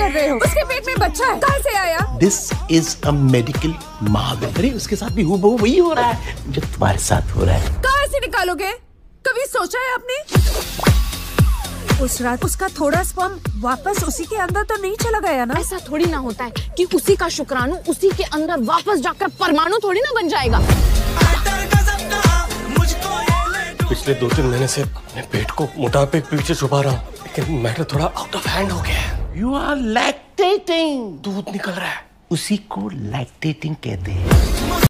कर रहे हो? उसके पेट में बच्चा है। कहाँ से आया? This is a medical marvel अरे उसके साथ भी हूबहू वही हो रहा है। जो तुम्हारे साथ हो रहा है। कहाँ से निकालोगे? कभी सोचा है आपने? उस रात उसका थोड़ा स्पर्म वापस उसी के अंदर तो नहीं चला गया ना? ऐसा थोड़ी ना होता है कि उसी का शुक्राणु उसी के अंदर वापस जाकर परमाणु थोड़ी ना बन जाएगा। पिछले दो तीन महीने से अपने पेट को मोटापे के पीछे छुपा रहा हूँ लेकिन मैटर थोड़ा आउट ऑफ़ हैंड हो गया है। यू आर लैक्टेटिंग दूध निकल रहा है। उसी को लैक्टेटिंग कहते हैं।